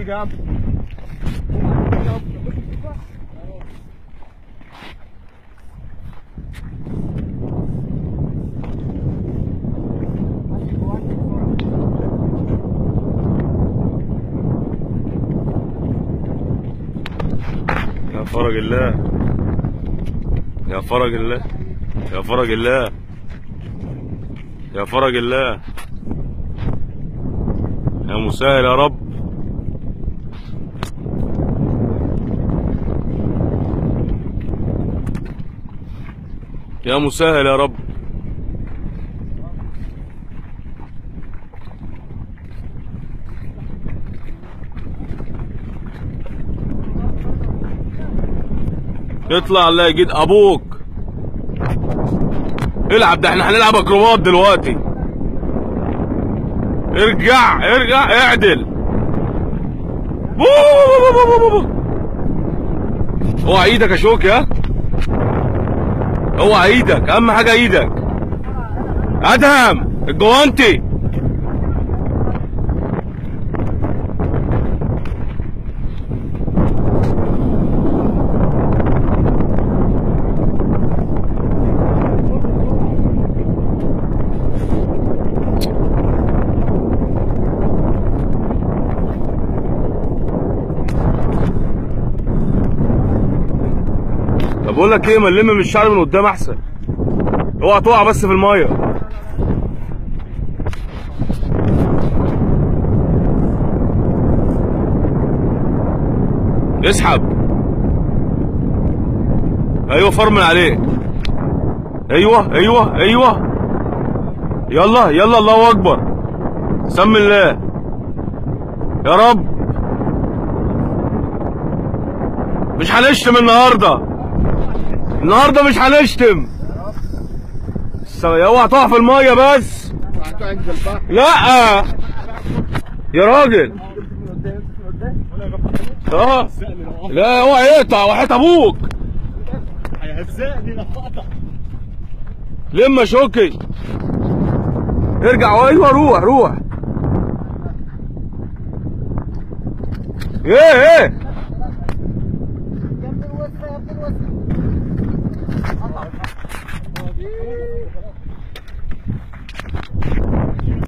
يا فرج الله. يا فرج الله. يا فرج الله. يا فرج الله. يا مسهل يا رب. يا مسهل يا رب. يطلع الله يجيد أبوك. العب ده إحنا هنلعب اكروبات دلوقتي. ارجع ارجع اعدل. اوعى إيدك يا شوكي ها اوعى إيدك أهم حاجة إيدك أدهم الجوانتي. طب بقول لك إيه ما نلم من الشعر من قدام احسن. اوعى تقع بس في المية. اسحب. أيوه فرمل عليك. أيوه أيوه أيوه. يلا يلا الله اكبر. سم الله. يا رب. مش هنشتم النهارده. النهارده مش هنشتم. اوعى تقع في الميه بس. لا. يا راجل. آه. لا اوعى يقطع. وحياة أبوك. هيهزقني لو قطع لما شوكي. ارجع. أيوه روح روح. إيه إيه.